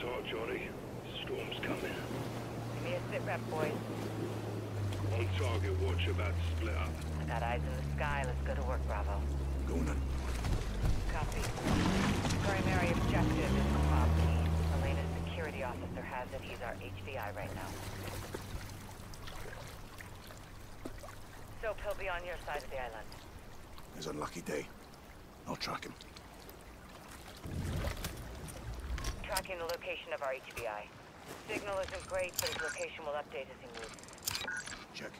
hot, Johnny. Storm's coming. Give me a sit rep, boys. On target watch about to split up. I got eyes in the sky. Let's go to work, Bravo. Going in. Copy. Primary objective is the fob key. Elena's security officer has it. He's our HVI right now. So he'll be on your side of the island. It's a lucky day. I'll track him. Tracking the location of our HVI. Signal isn't great, but his location will update as he moves. Check.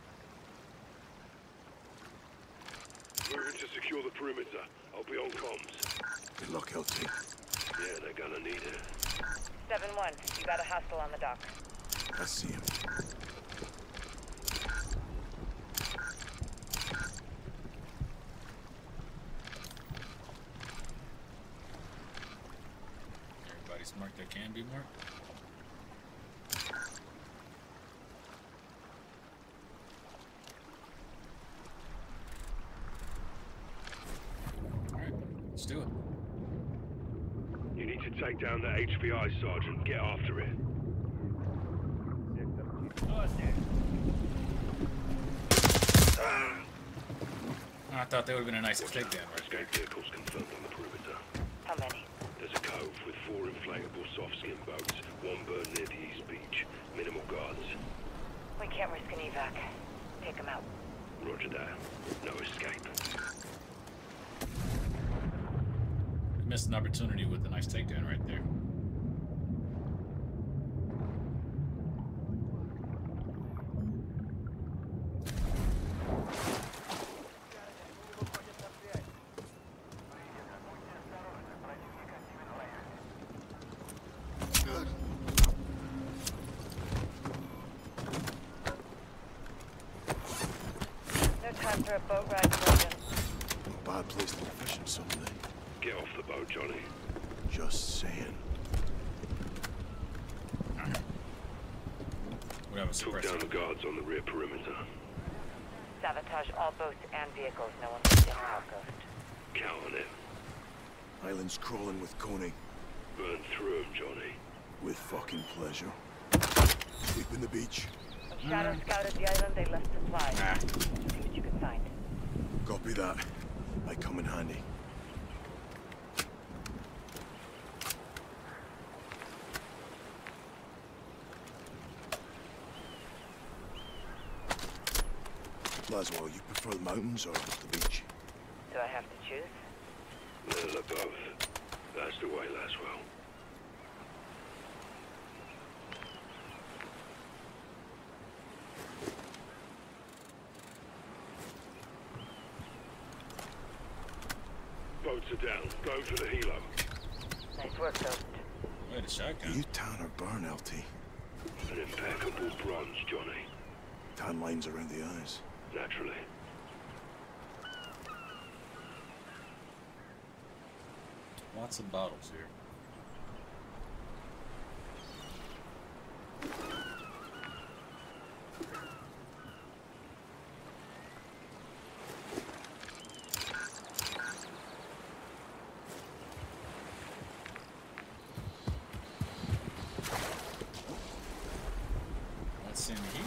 Moving to secure the perimeter. I'll be on comms. Good luck, LT. Yeah, they're gonna need it. 7-1, you got a hostile on the dock. I see him. Everybody's marked that can be marked. Alright, let's do it. You need to take down the HVI sergeant. Get after it. I thought that would have been a nice takedown, right? Escape vehicles confirmed on the perimeter. How many? There's a cove with four inflatable soft skin boats. One burned near the east beach. Minimal guards. We can't risk an evac. Take him out. Roger that. No escape. Missed an opportunity with a nice takedown right there. No time for a boat ride, Sergeant. No bad place to go fishing someday. Get off the boat, Johnny. Just saying. We have a Took down the suppressor. guards on the rear perimeter. Sabotage all boats and vehicles. No one gets in or outpost. Count on it. Island's crawling with Konni. Burn through 'em, Johnny. With fucking pleasure. Sweeping the beach. Shadow scouted the island, they left supplies. Ah. See what you can find. Copy that. Might come in handy. Laswell, you prefer the mountains or the beach? Do I have to choose? Little of both. That's the way, Laswell. Boats are down. Going for the helo. Nice work, Ghost. Wait, a shotgun. You town or burn, LT? An impeccable bronze, Johnny. Tan lines around the eyes. Naturally. Lots of bottles here. What's in here?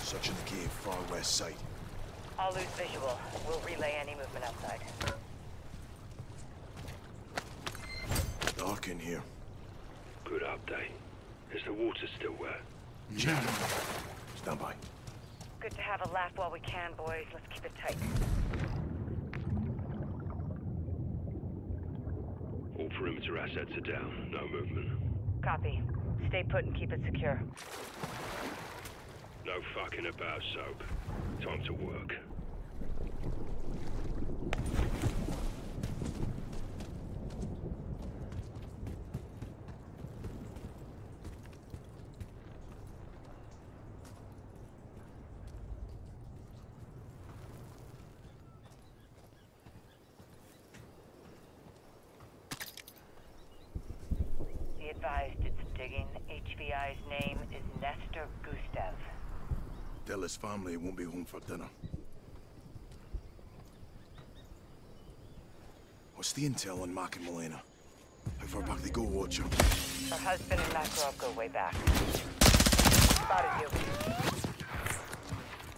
Such in the cave, far west side. I'll lose visual. We'll relay any movement outside. Dark in here. Good update. Is the water still wet? Yeah. Stand by. Good to have a laugh while we can, boys. Let's keep it tight. All perimeter assets are down. No movement. Copy. Stay put and keep it secure. No fucking about, Soap. Time to work. Be advised, did some digging. HVI's name is Nestor Gustev. Tell his family won't be home for dinner. What's the intel on Mac and Molina? How far back they go, Watcher? Her husband and Makarov go way back. Spotted you.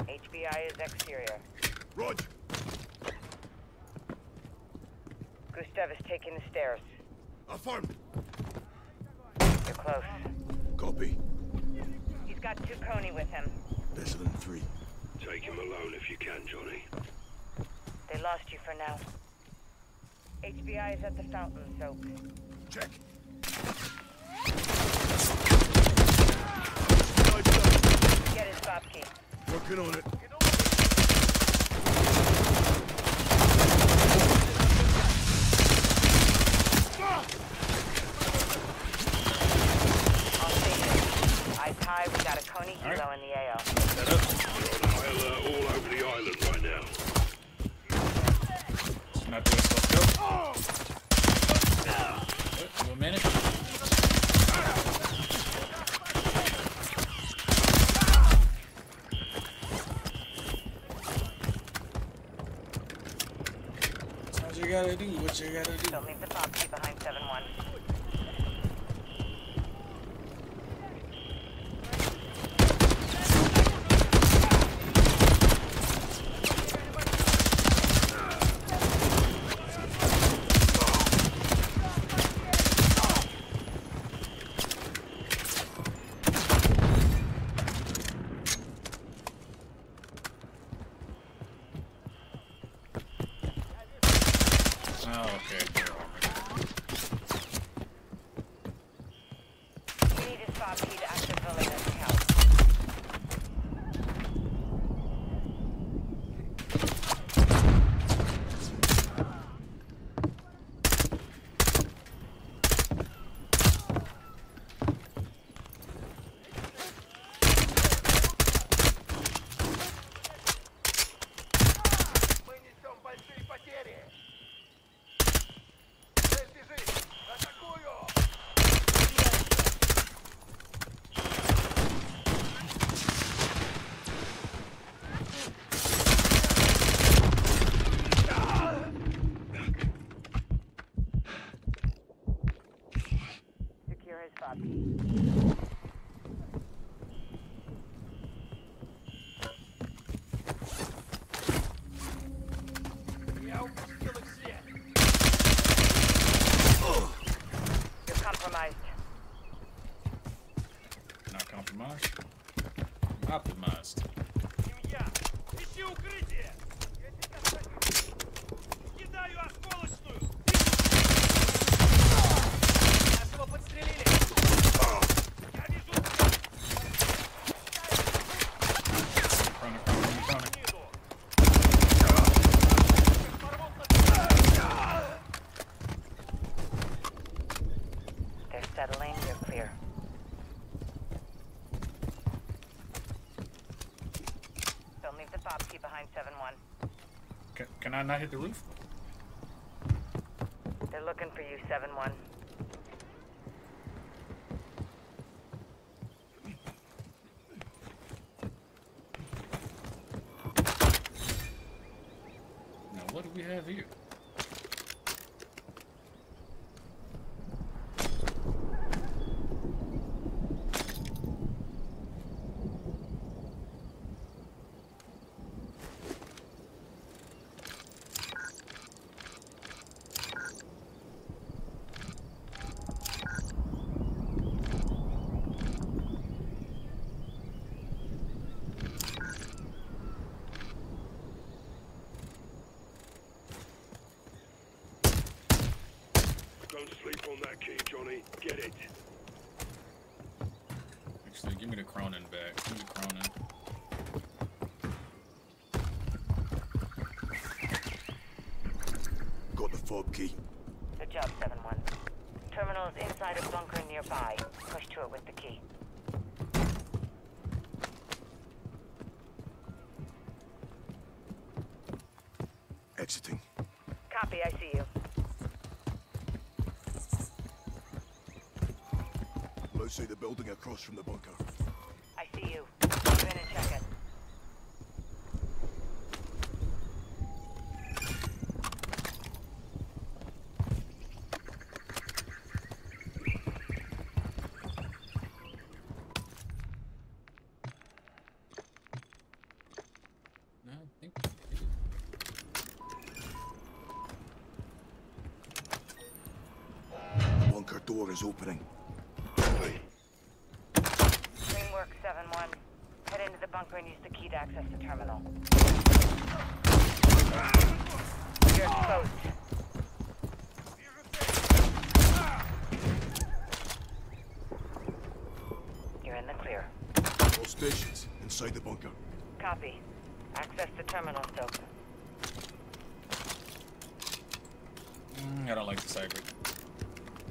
HVI is exterior. Rog! Gustav is taking the stairs. Affirmed! You're close. Copy. He's got two Konni with him. Better than three. Take him alone if you can, Johnny. They lost you for now. HVI is at the fountain, so Check. get his fob. Working on it. All stations. Eyes high, we got a Konni All right. helo in the AO. Set up. We're on high alert all over the island right now. Not doing stuff. Go. Wait, One minute. Sometimes you gotta do what you gotta do. Don't leave the fob key behind 7-1. Oh, okay. They're all right. To active the I not hit the roof? They're looking for you, 7-1. Now, what do we have here? Don't sleep on that key, Johnny. Get it. Actually, give me the Cronin back. Give me the Cronin. Got the fob key. Good job, 7-1. Terminal is inside a bunker nearby. building across from the bunker. I see you. Move in and check it. Bunker door is opening. Head into the bunker and the key to access the terminal. You're exposed. You're in the clear. All stations inside the bunker. Copy. Access the terminal, Soap. Mm, I don't like the cyber.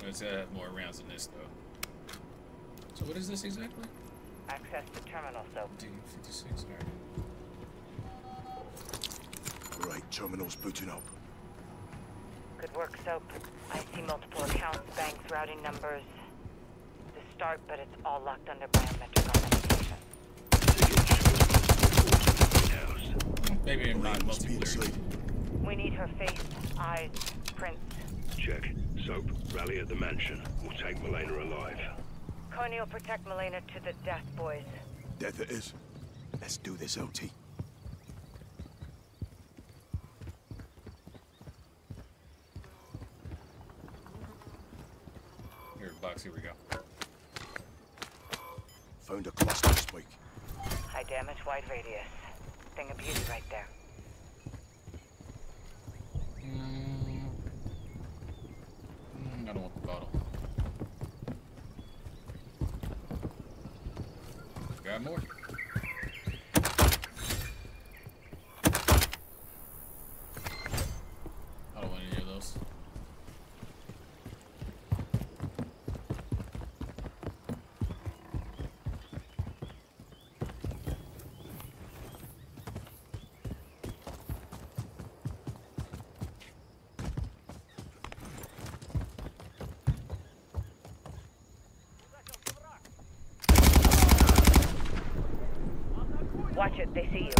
It's uh, have more rounds than this though. So what is this exactly? Access the terminal, Soap. D56. Alright. Right, terminal's booting up. Good work, Soap. I see multiple accounts, banks, routing numbers. The start, but it's all locked under biometric authentication. Maybe I'm not must be multiplayer. We need her face, eyes, prints. Check. Soap, rally at the mansion. We'll take Milena alive. Konni will protect Milena to the death, boys. Death it is. Let's do this, LT. Here, box. Here we go. Found a cluster spike. High damage, wide radius. Thing of beauty right there. Mm. Mm, I don't want the bottle. Got more. I don't want any of those. Watch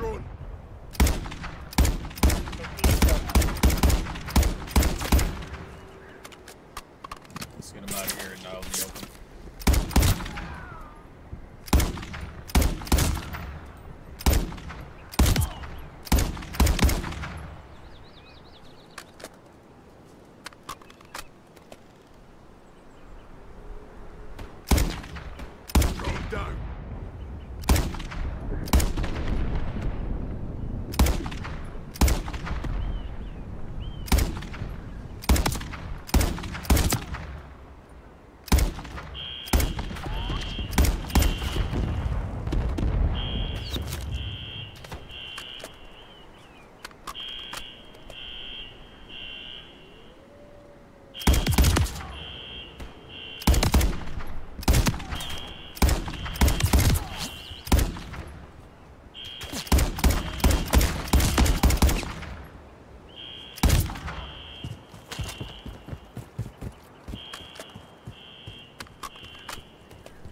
Down the drone. They see you, Soap. Let's get him out of here and out in the open. Drone down.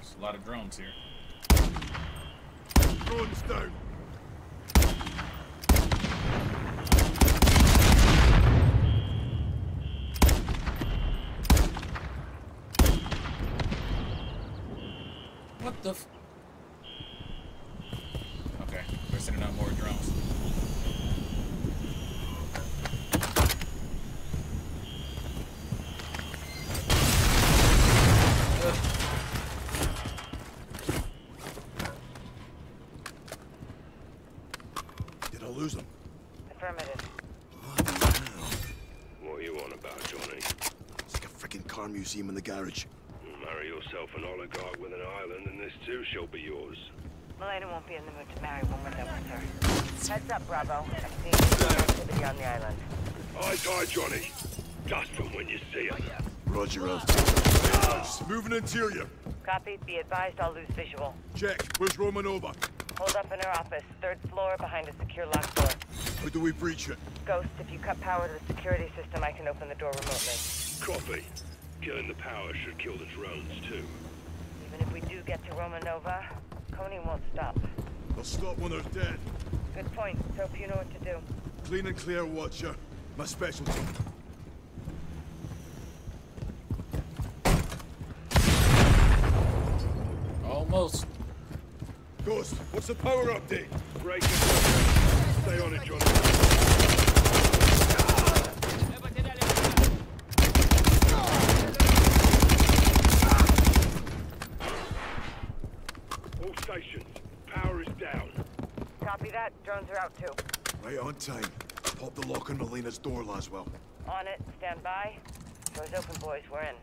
There's here. Drone's down. What the f- Okay, they're sending out more drones. Did I lose them? Affirmative. Bloody hell. What are you on about, Johnny? It's like a freaking car museum in the garage. Marry yourself an oligarch with an island, and this too shall be yours. Milena won't be in the mood to marry one we're done with her. Heads up, Bravo. I'm seeing some activity on the island. Eyes high, Johnny. Dust them when you see them. Roger out. Moving interior. Copy. Be advised I'll lose visual. Check. Where's Romanova? Hold up in her office, third floor behind a secure locked door. How do we breach it? Ghost, if you cut power to the security system, I can open the door remotely. Copy. Killing the power should kill the drones, too. Even if we do get to Romanova, Konni won't stop. They'll stop when they're dead. Good point. Hope you know what to do. Clean and clear, Watcher. My specialty. Almost. Ghost, what's the power update? Break it. Stay on it, Johnny. Drones are out too. Right on time. Pop the lock on Melina's door, Laswell. On it. Stand by. Doors open, boys. We're in.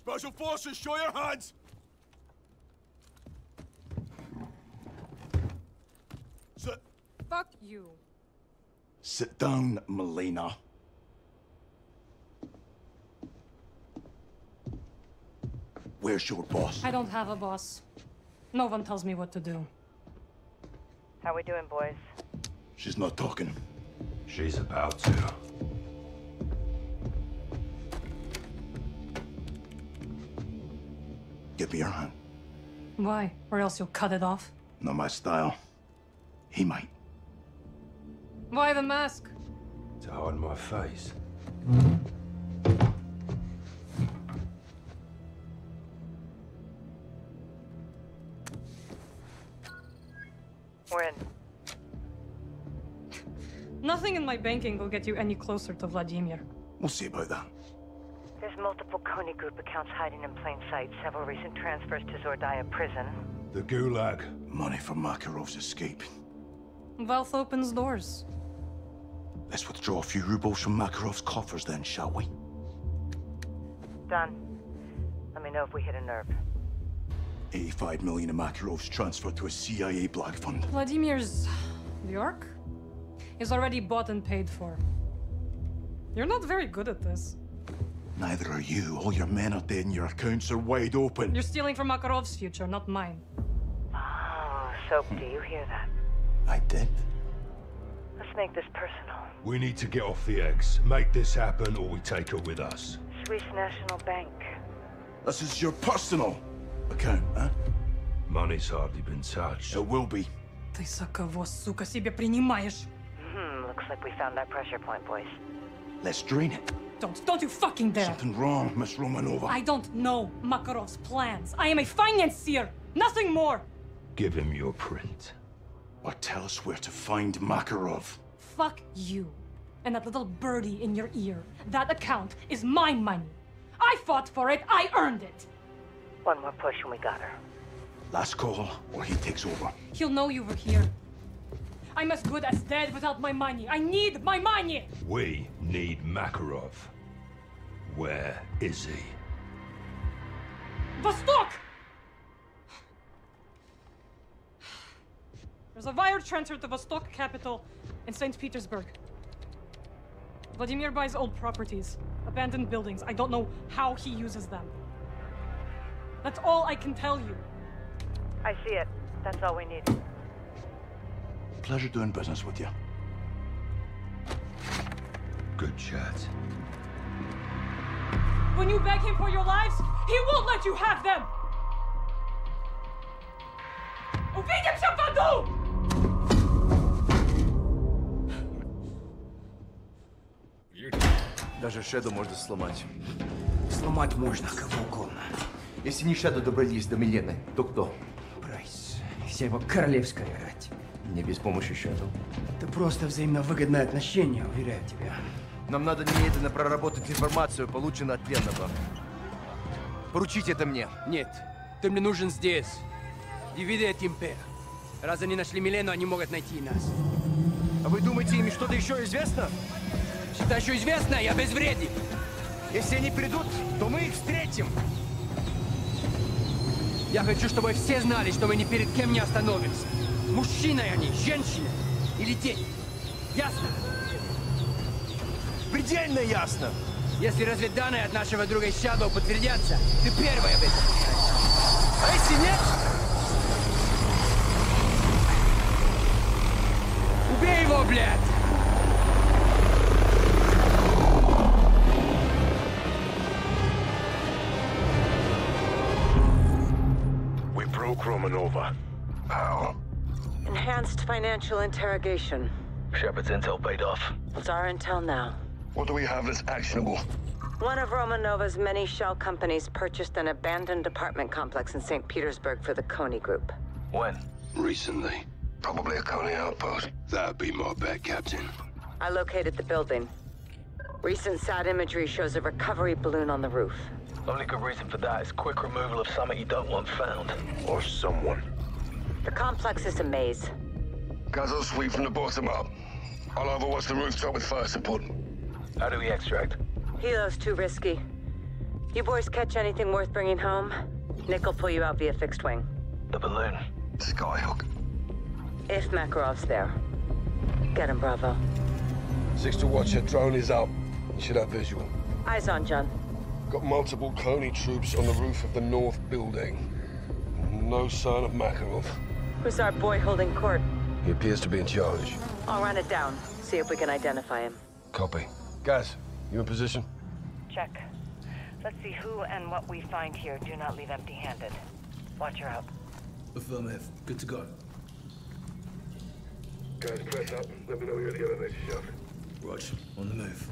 Special forces, show your hands! Sit. Fuck you. Sit down, Melina. Where's your boss? I don't have a boss. No one tells me what to do. How we doing, boys? She's not talking. She's about to. Give me your hand. Why? Or else you'll cut it off. Not my style. He might. Why the mask? To hide my face. My banking will get you any closer to Vladimir. We'll see about that. There's multiple Konni Group accounts hiding in plain sight. Several recent transfers to Zordaya prison. The Gulag. Money for Makarov's escape. Wealth opens doors. Let's withdraw a few rubles from Makarov's coffers then, shall we? Done. Let me know if we hit a nerve. 85 million of Makarov's transferred to a CIA black fund. Vladimir's York is already bought and paid for. You're not very good at this. Neither are you. All your men are dead and your accounts are wide open. You're stealing from Makarov's future, not mine. Oh, Soap, do you hear that? I did. Let's make this personal. We need to get off the eggs. Make this happen or we take her with us. Swiss National Bank. This is your personal account, huh? Money's hardly been touched. It will be. Ты за кого, сука, себе принимаешь? Looks like we found that pressure point, boys. Let's drain it. Don't, don't you fucking dare! Something wrong, Miss Romanova. I don't know Makarov's plans. I am a financier, nothing more. Give him your print. Or tell us where to find Makarov. Fuck you. And that little birdie in your ear. That account is my money. I fought for it, I earned it. One more push and we got her. Last call, or he takes over. He'll know you were here. I'm as good as dead without my money. I need my money! We need Makarov. Where is he? Vostok! There's a wire transfer to Vostok capital in St. Petersburg. Vladimir buys old properties, abandoned buildings. I don't know how he uses them. That's all I can tell you. I see it. That's all we need. Pleasure doing business with you. Good chat. When you beg him for your lives, he won't let you have them! Увидимся в аду! Даже Шеду можно сломать. Сломать можно кого угодно. Если не Шеду добрались до Милены, то кто? Прайс. Вся его королевская рать. Не без помощи Шеду. Это просто взаимно-выгодное отношение, уверяю тебя. Нам надо немедленно проработать информацию, полученную от пленного. Поручите это мне. Нет, ты мне нужен здесь. Дивиде Тимпе. Раз они нашли Милену, они могут найти и нас. А вы думаете, им что-то еще известно? Считай, что известно, я безвреден. Если они придут, то мы их встретим. Я хочу, чтобы все знали, что мы ни перед кем не остановимся. Мужчины они, женщины или дети. Ясно? Предельно ясно. Если разведданные от нашего друга Shadow подтвердятся, ты первая об этом. А если нет? Убей его, блядь! We broke Romanova. How? Enhanced financial interrogation. Shepherd's intel paid off. What's our intel now? What do we have that's actionable? One of Romanova's many shell companies purchased an abandoned apartment complex in St. Petersburg for the Konni Group. When? Recently. Probably a Konni outpost. That'd be my bet, Captain. I located the building. Recent SAT imagery shows a recovery balloon on the roof. Only good reason for that is quick removal of something you don't want found. Or someone. The complex is a maze. Guys will sweep from the bottom up. I'll overwatch the rooftop with fire support. How do we extract? Helo's too risky. You boys catch anything worth bringing home? Nick will pull you out via fixed wing. The balloon. Skyhook. If Makarov's there. Get him, Bravo. Six to watch, your drone is up. You should have visual. Eyes on, John. Got multiple Konni troops on the roof of the north building. No sign of Makarov. Who's our boy holding court? He appears to be in charge. I'll run it down. See if we can identify him. Copy. Guys, you in position? Check. Let's see who and what we find here. Do not leave empty-handed. Watch her out. Affirmative. Good to go. Guys, press up. Let me know you're at the elevator shaft. Rog, on the move.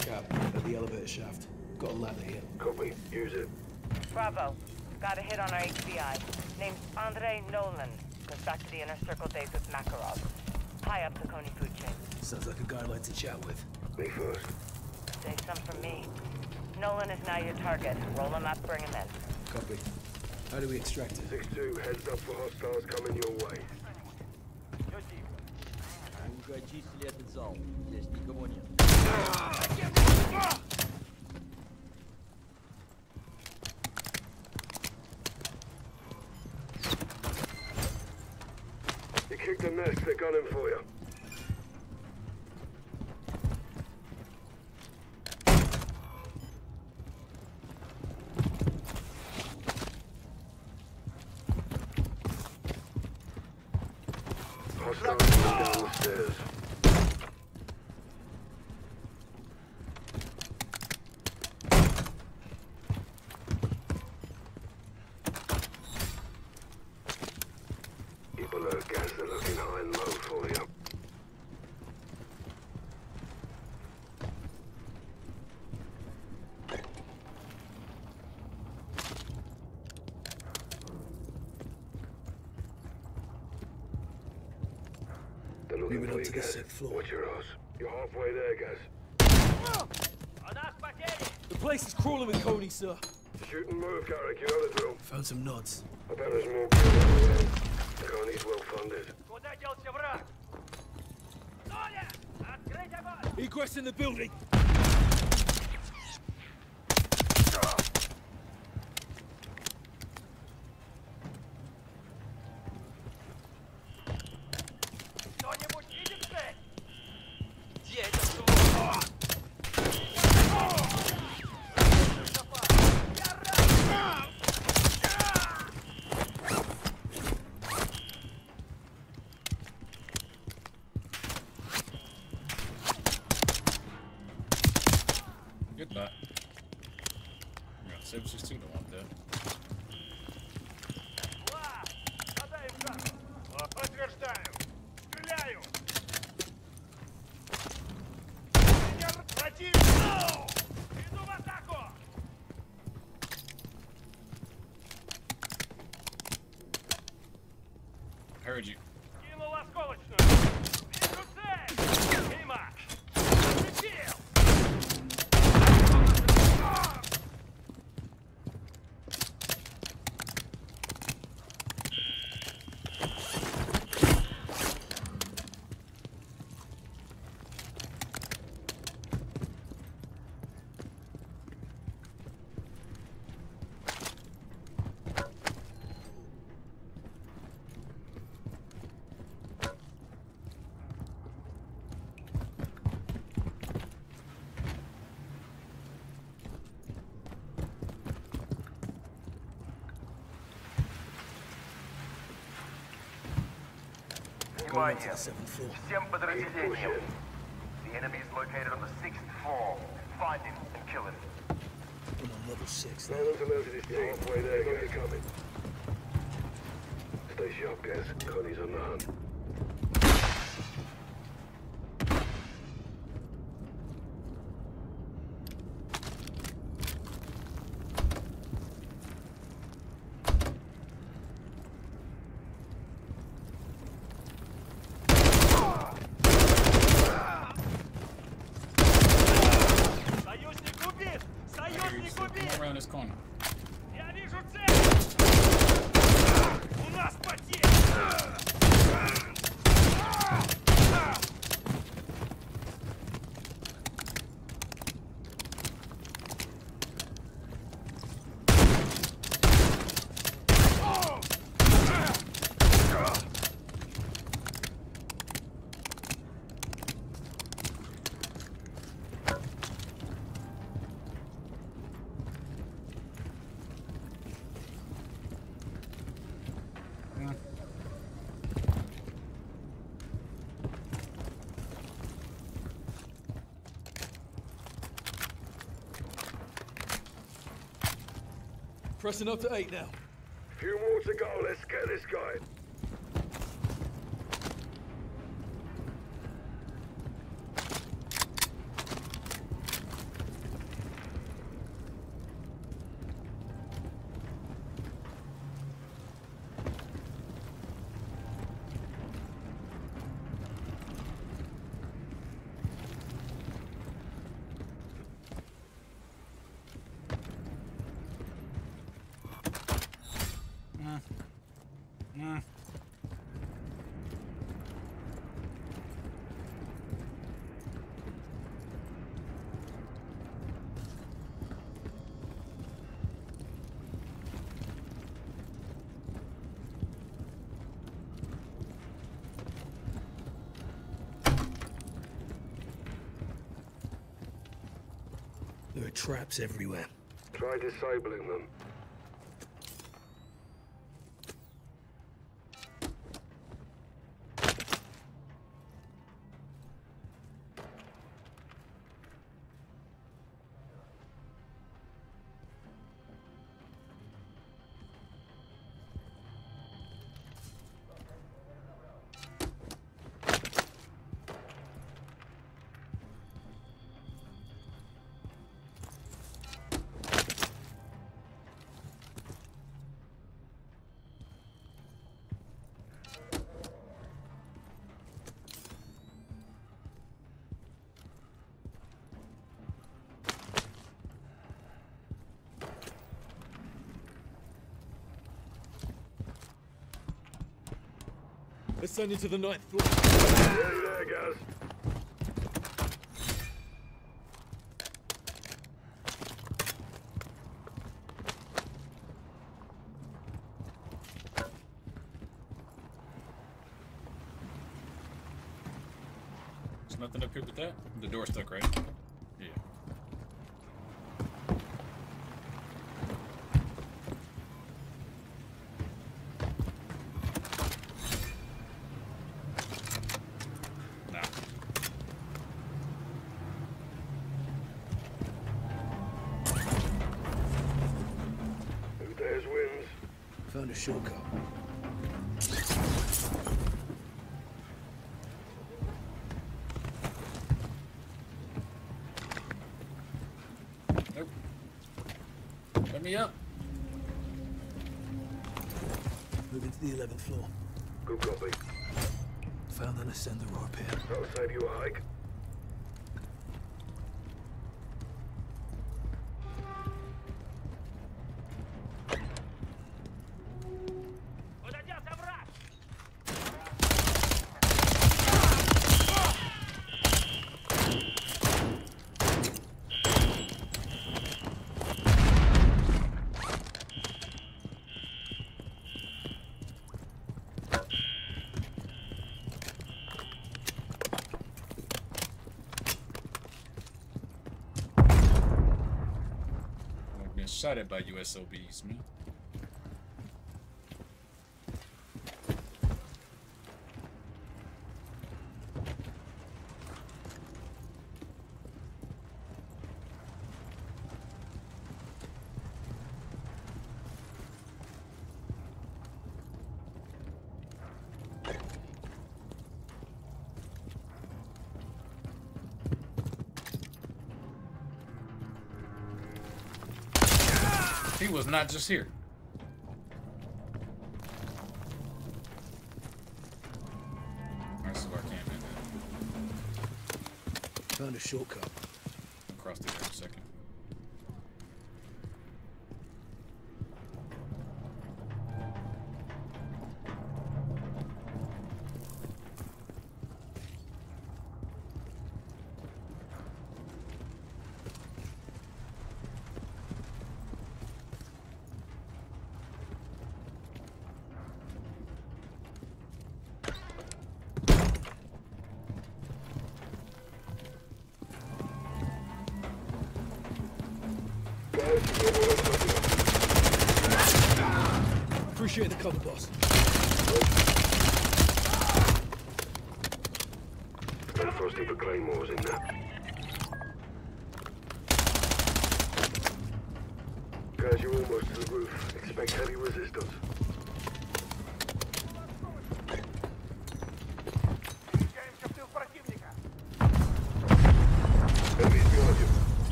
Cap, shaft. Got a ladder here. Copy. Use it. Bravo. Got a hit on our HVI. Named Andre Nolan. Goes back to the inner circle days with Makarov. High up the Konni food chain. Sounds like a guy I'd like to chat with. Me first. Say some for me. Nolan is now your target. Roll him up, bring him in. Copy. How do we extract it? 6-2, heads up for hostiles coming your way. Только чистили этот зал. Здесь никого нет. Ah! They're gunning for you. Hostiles coming down the stairs. Keep alert, guys. They're looking high and low for you. They're looking we Moving up to the sixth floor. Watch your ass. You're halfway there, guys. The place is crawling with Cody, sir. Shoot and move, Carrick. You know the drill. Found some nods. I bet there's more The Konni's well funded. Egress in the building. Внимание! Всем подразделениям! The enemy is located on the sixth floor. Find him and kill him. I'm on level six. All those alerted is halfway there, guys. Coming. Stay sharp, guys. Konni's on the hunt. Pressing up to eight now. A Few more to go. Let's get this guy. Mm. Mm. There are traps everywhere. Try disabling them. Ascending to the ninth floor. There's nothing up here with that? The door's stuck, right? Found a shortcut. Nope. Let me up. Moving to the 11th floor. Good copy. Found an ascender rope here. That'll save you a hike. I've been shot at by USOBs, man. Was not just here. I can't man. Found a shortcut. Across the in a second.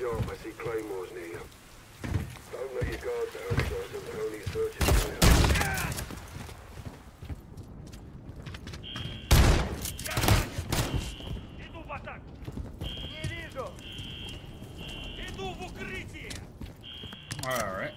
Sharp, I see claymores near you. Don't let your guard down, Sergeant. They're only searching for you. Alright.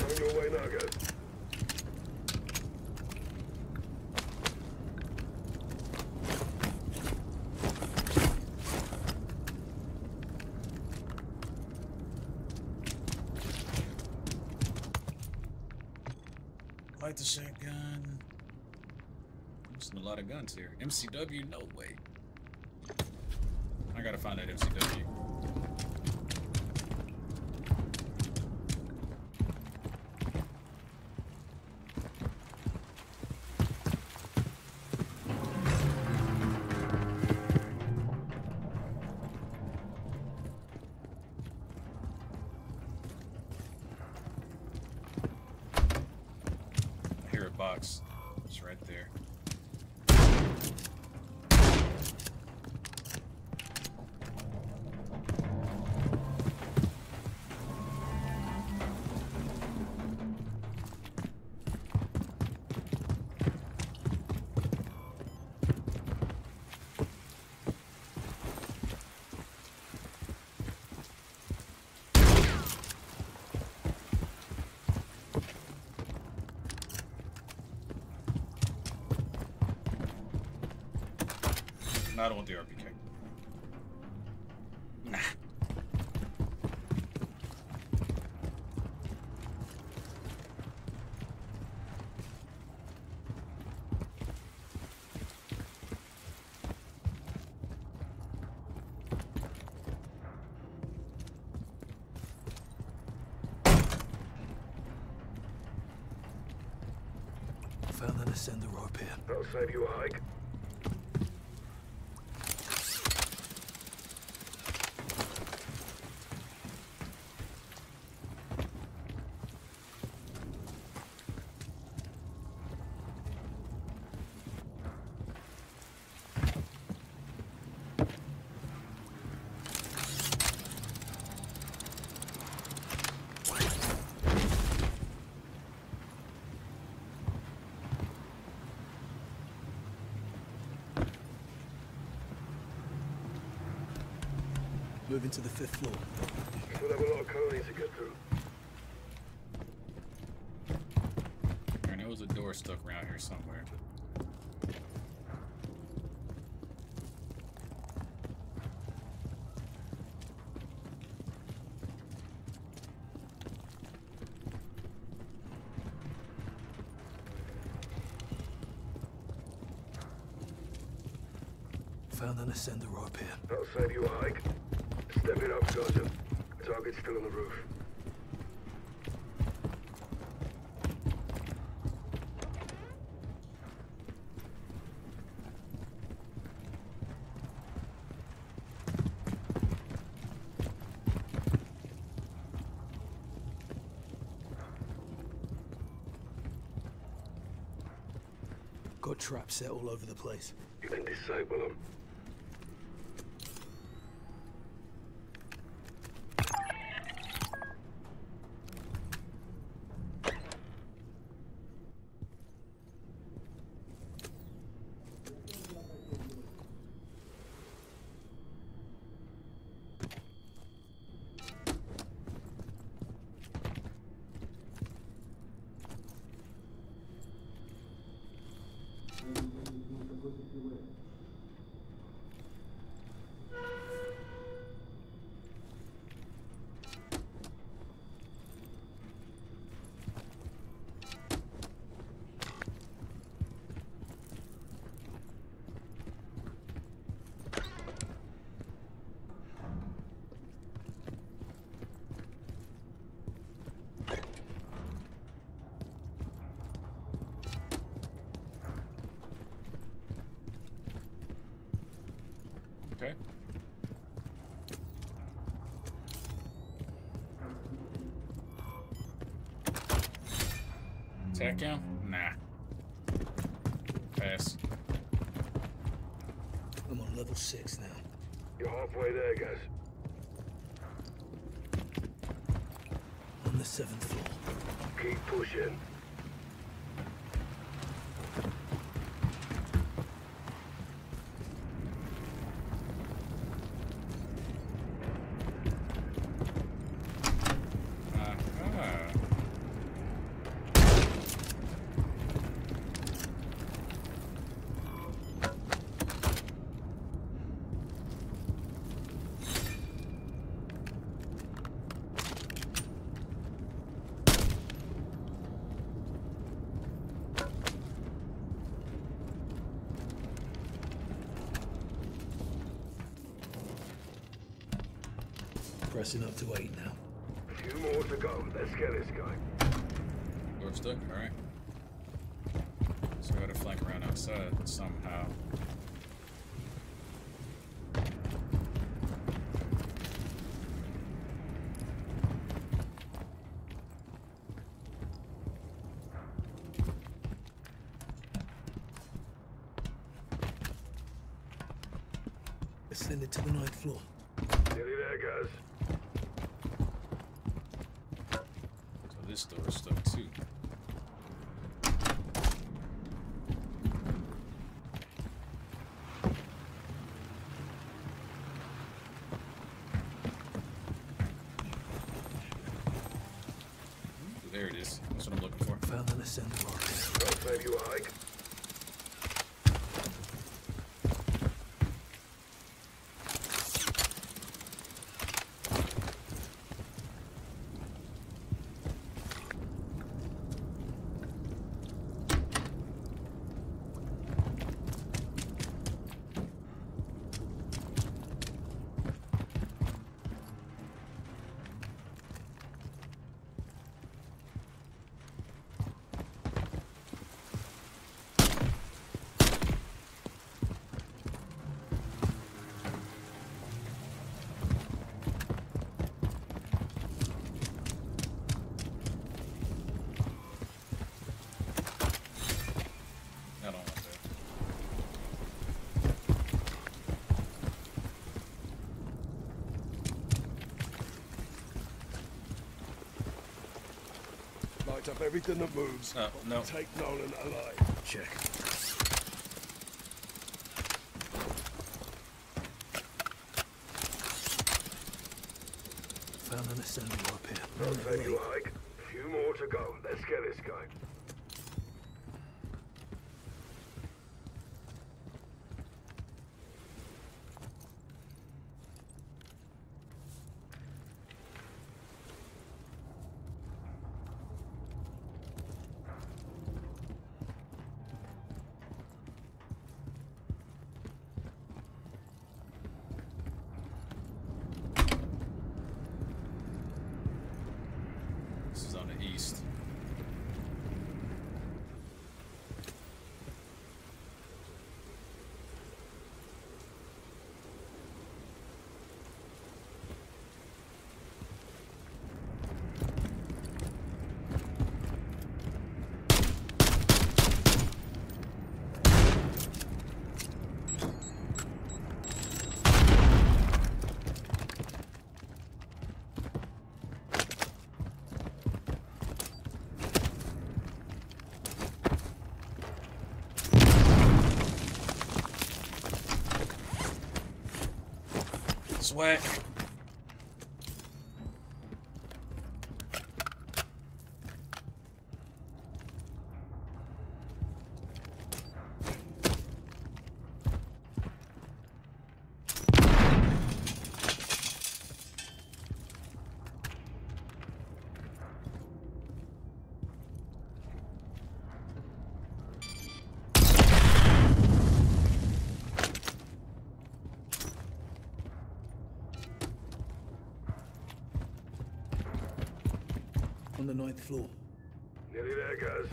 On your way now, guys. Light the shotgun. There's a lot of guns here. MCW, no way. I gotta find that MCW. No, I don't want the RPK. Nah. Found an ascender rope here. That'll save you a hike. Moving to the fifth floor. Still have a lot of colonies to get through. Alright, there was a door stuck around here somewhere. Found an ascender rope here. That'll save you a hike. Step it up, Sergeant. Target's still on the roof. Got traps set all over the place. You can disable them. Attack him? Nah. Pass. I'm on level six now. You're halfway there, guys. On the seventh floor. Keep pushing. Pressing up to eight now. A few more to go. Let's get this guy. Door stuck? Alright. So we gotta flank around outside somehow. Up everything that moves. Oh, no. Take Nolan alive. Check. Found an assembly up here. Oh, there you. Few more to go. Let's get this guy. Sweat the ninth floor. Nearly there, guys.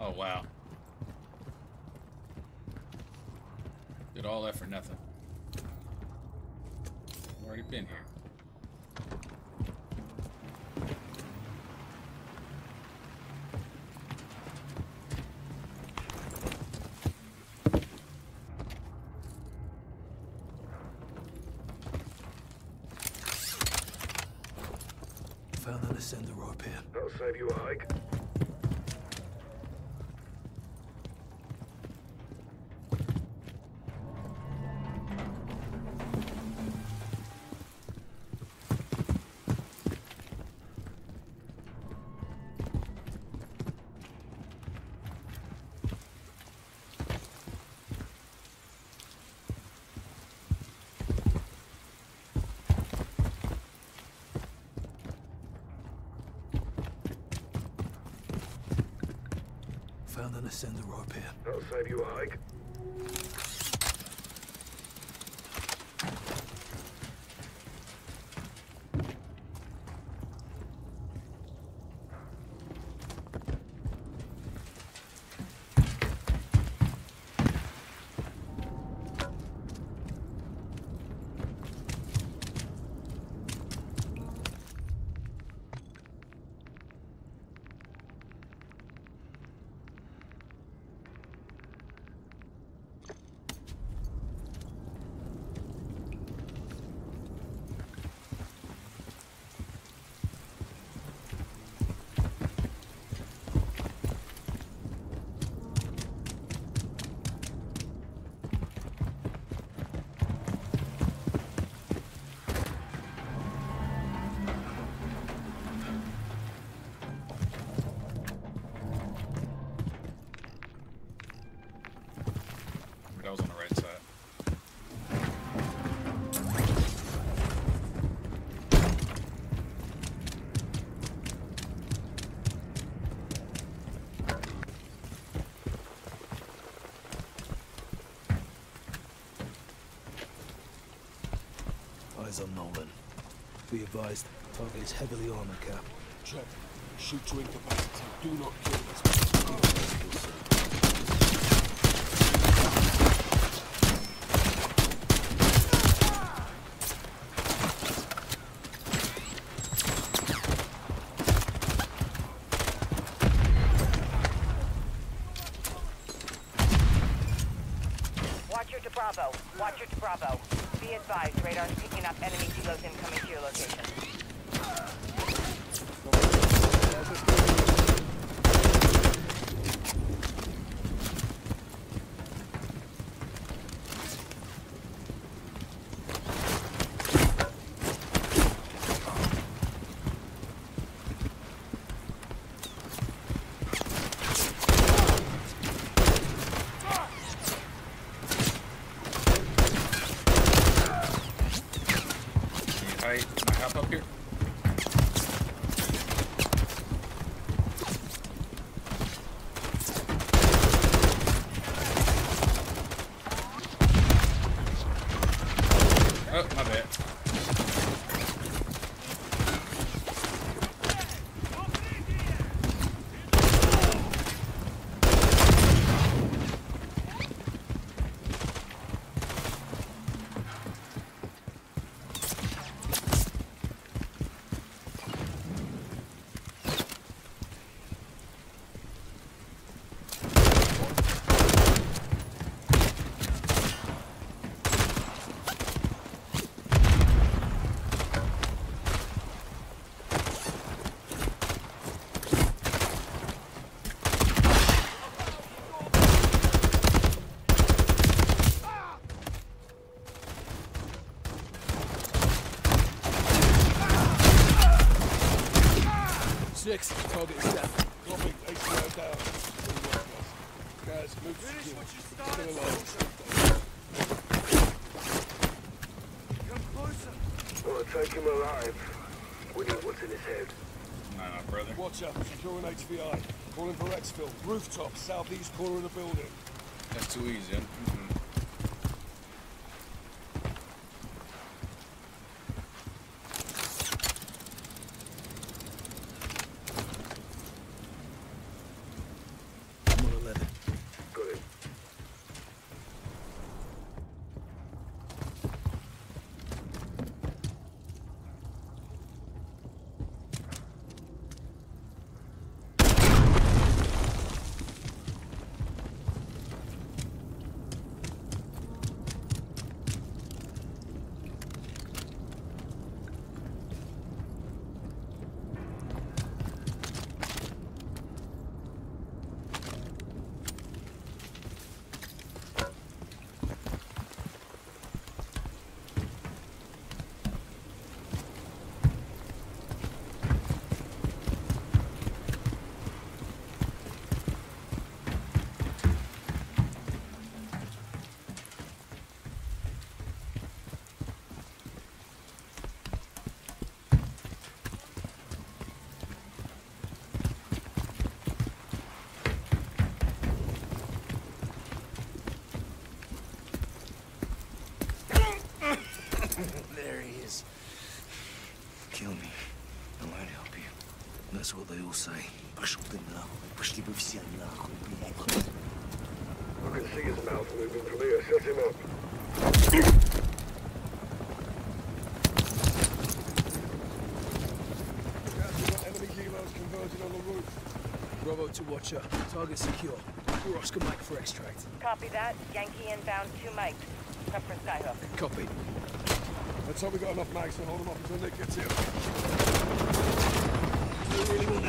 Oh wow. Did all that for nothing. I've Already been here. Found an ascender rope here. I'll save you a hike. Found an ascender rope here. I'll save you a hike. That was on the right side. Eyes on Nolan. Be advised, target is heavily armored, Cap. Check. Shoot to incapacity. Do not kill this man. Watcher to Bravo. Watcher to Bravo. Be advised, HVI. Calling for exfil. Rooftop. Southeast corner of the building. That's too easy. I'm on 11. Good. There he is. Kill me. I might help you That's what they all say. Пошел ты нахуй. Пошли вы все нахуй, блядь. I can see his mouth moving from here. Shut him up. Guys, we've got enemy helos converging on the roof. Bravo to Watcher. Target secure. We're Oscar Mike for extract. Copy that. Yankee inbound two mics. Prep for Skyhook. Copy. Let's hope we got enough mags to hold them off until Nick gets here. They really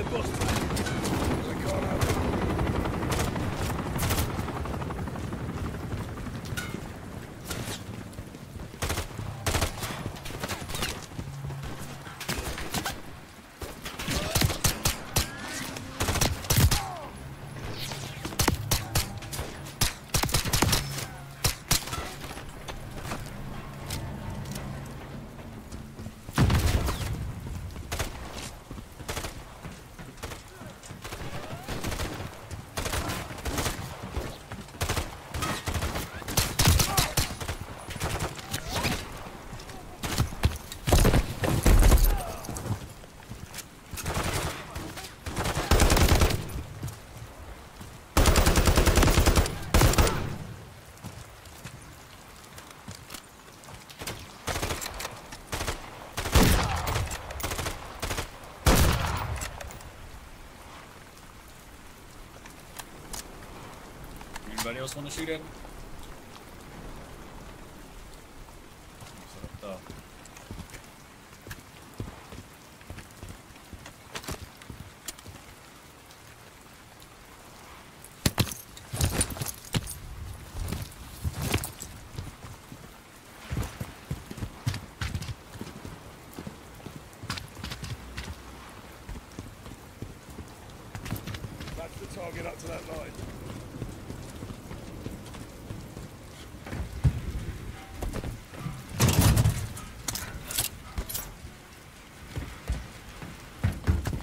else want to shoot at him? though. That's the target up to that line.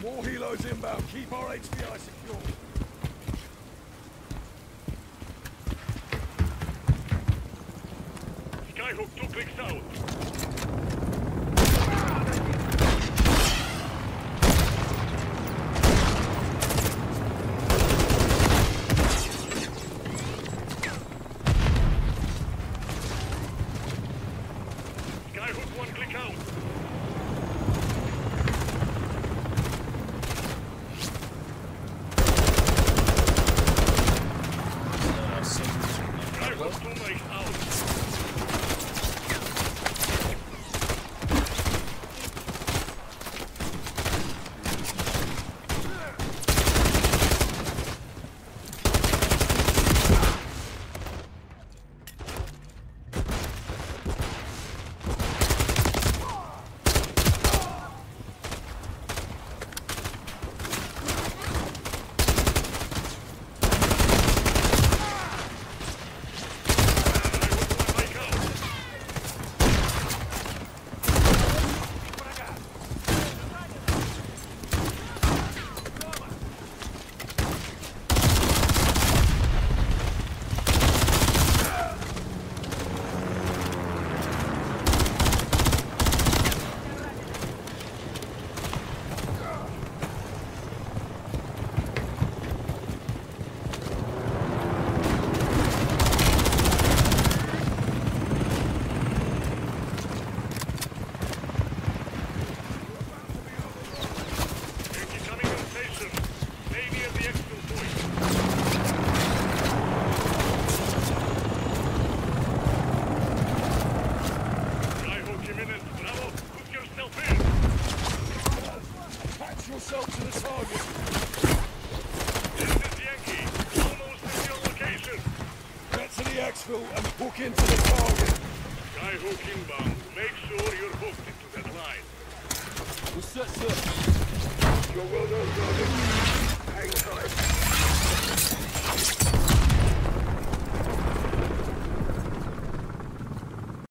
More helos inbound. Keep our HVI secure.